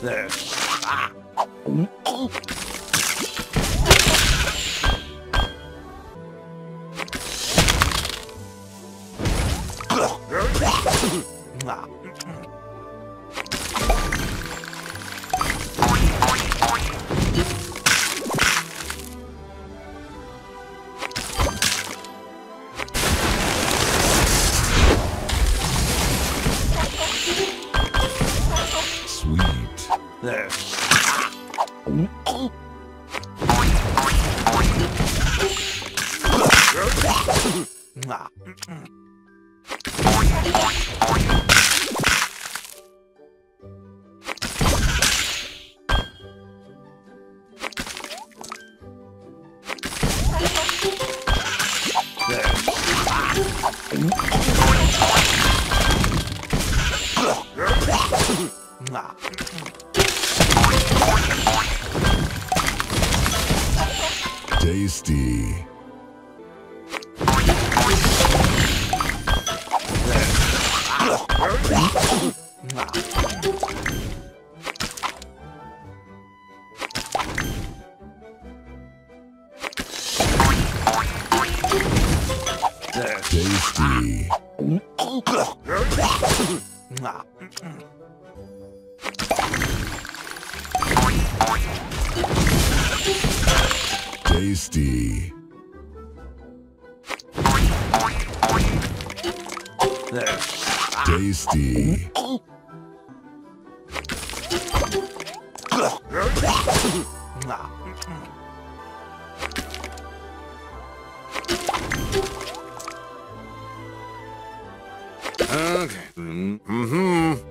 this. Ah. Sweet. Tasty. Tasty. Tasty. Tasty. Okay. Mm-hmm.